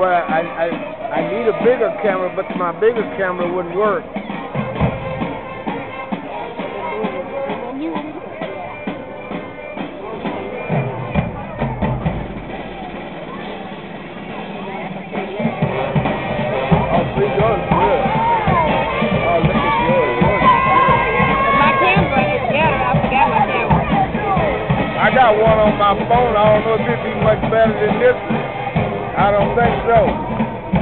Well, I, I, I need a bigger camera, but my bigger camera wouldn't work. Got one on my phone. I don't know if it'd be much better than this. I don't think so.